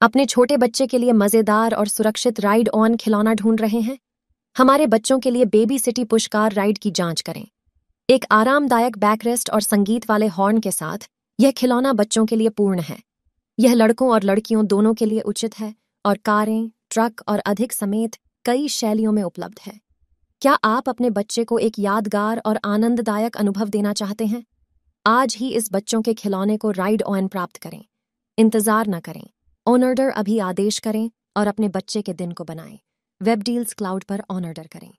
अपने छोटे बच्चे के लिए मज़ेदार और सुरक्षित राइड ऑन खिलौना ढूंढ रहे हैं? हमारे बच्चों के लिए बेबी सिटी पुष्कार राइड की जाँच करें। एक आरामदायक बैकरेस्ट और संगीत वाले हॉर्न के साथ, यह खिलौना बच्चों के लिए पूर्ण है। यह लड़कों और लड़कियों दोनों के लिए उचित है और कारें, ट्रक और अधिक समेत कई शैलियों में उपलब्ध है। क्या आप अपने बच्चे को एक यादगार और आनंददायक अनुभव देना चाहते हैं? आज ही इस बच्चों के खिलौने को राइड ऑन प्राप्त करें। इंतज़ार न करें। ऑन ऑर्डर अभी आदेश करें और अपने बच्चे के दिन को बनाएँ। वेब डील्स क्लाउड पर ऑन ऑर्डर करें।